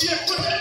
Yeah,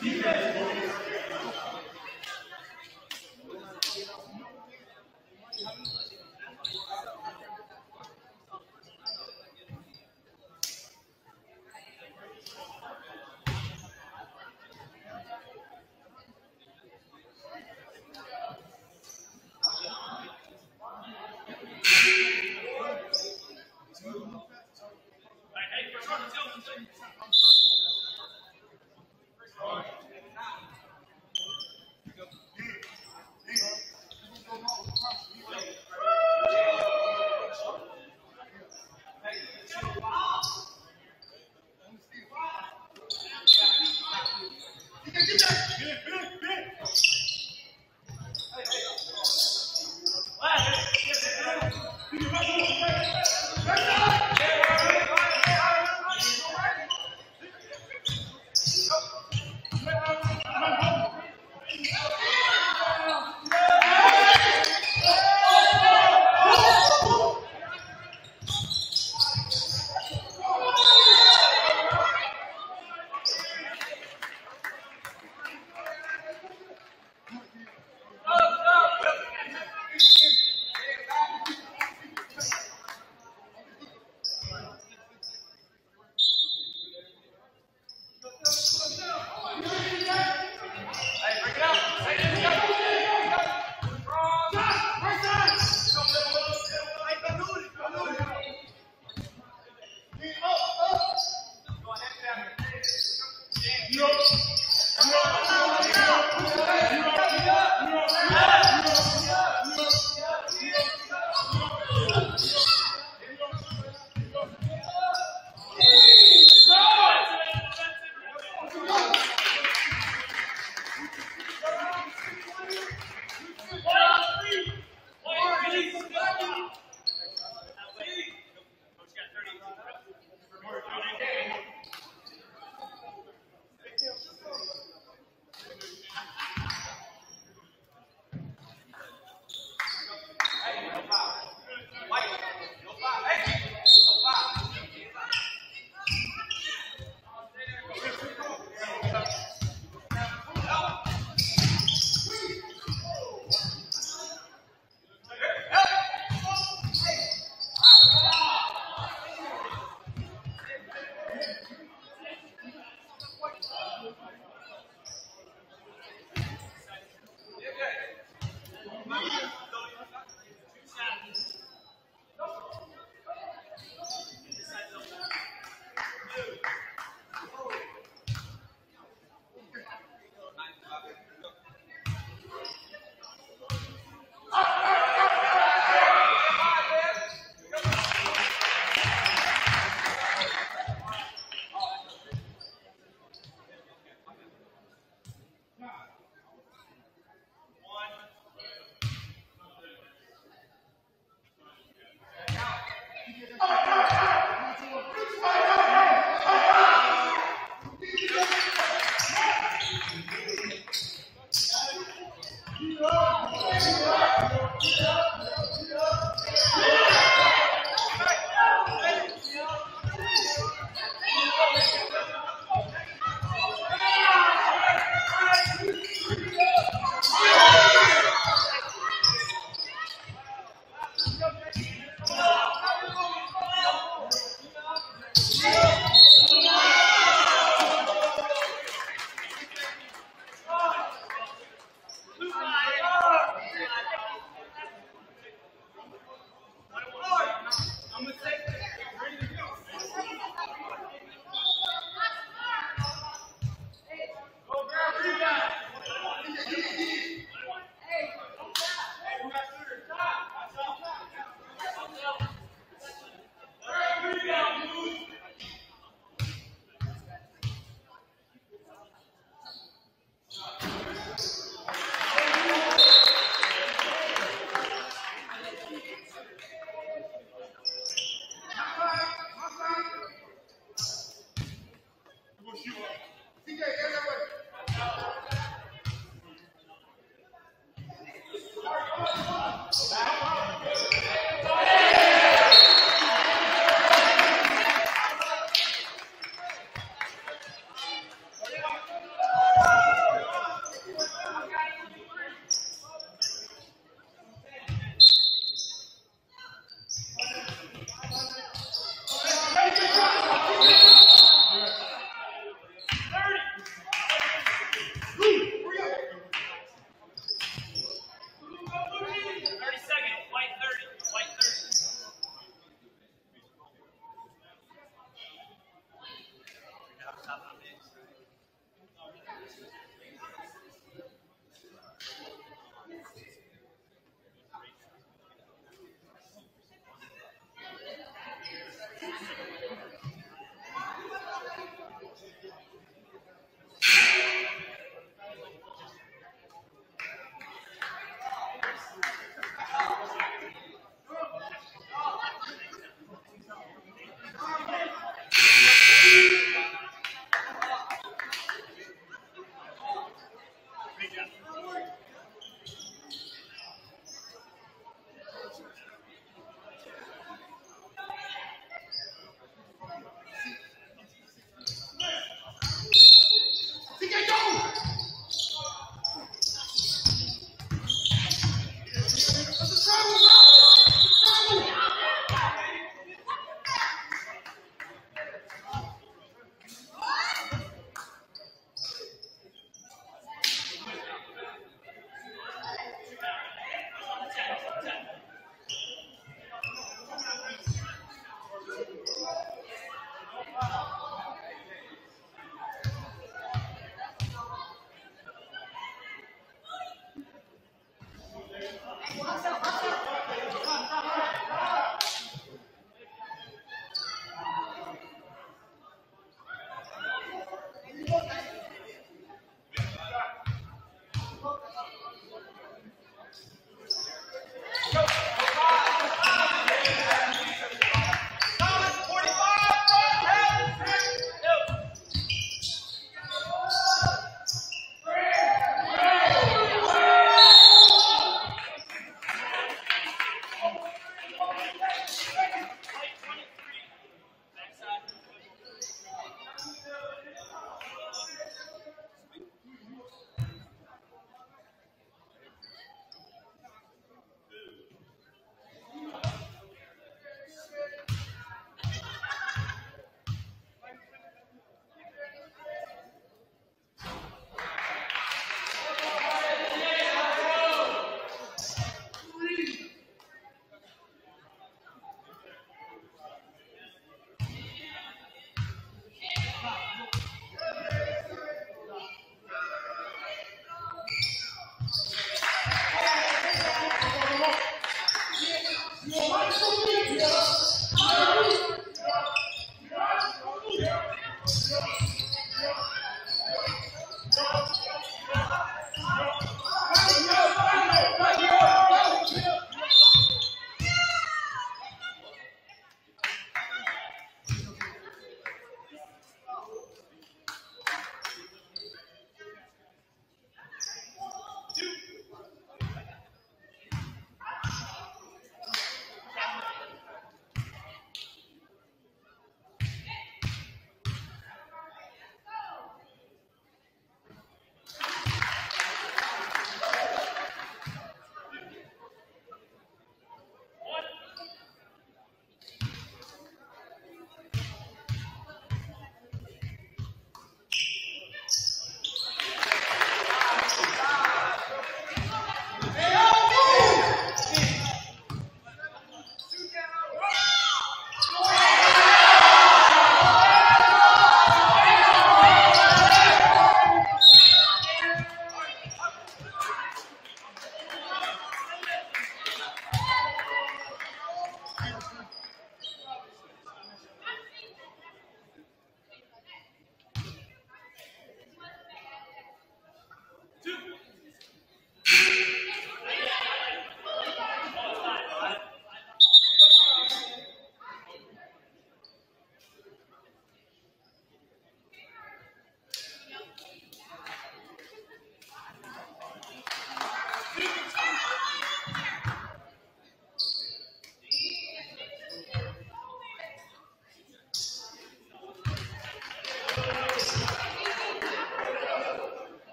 Yeah.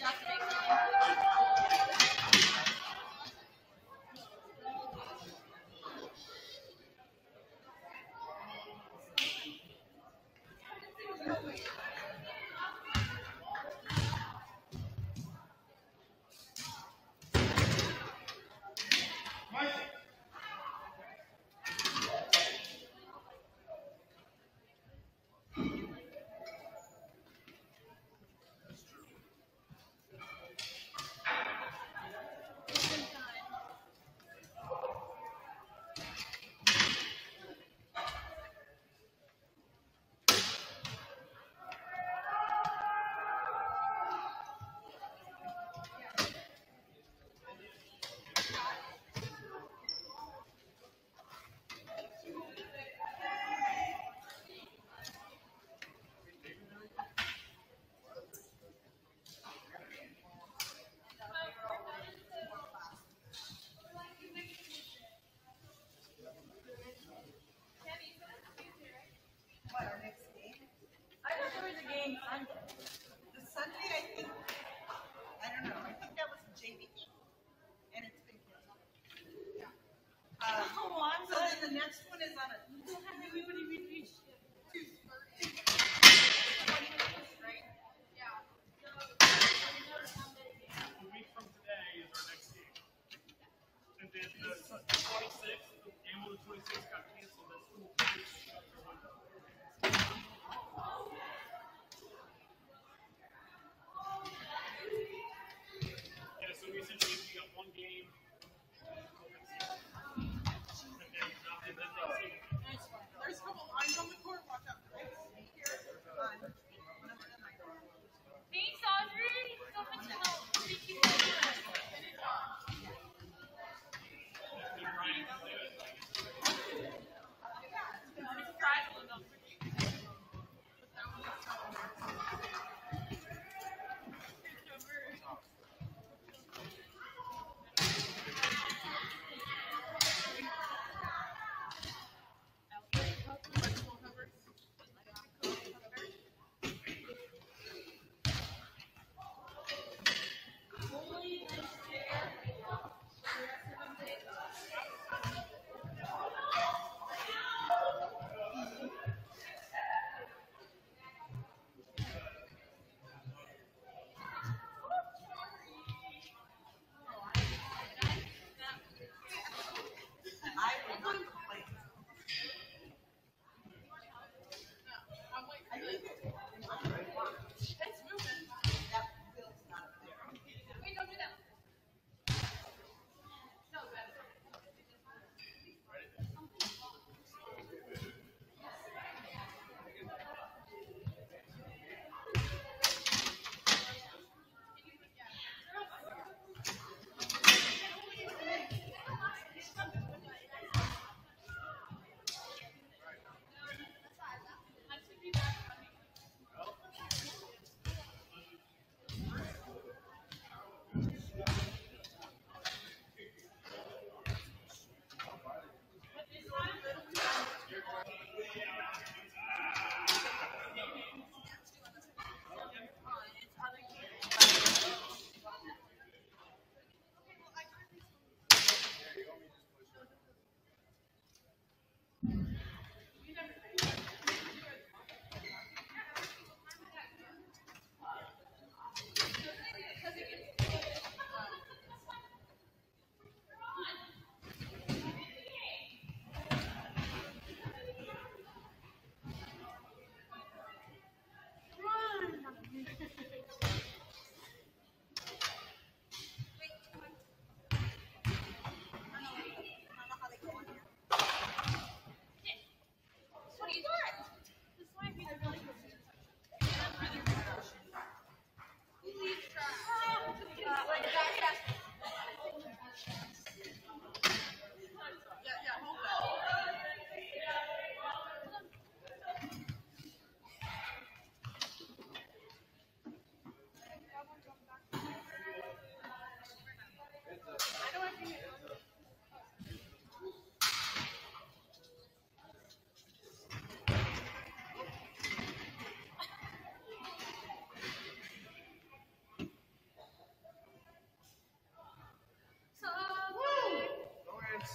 Jack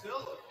You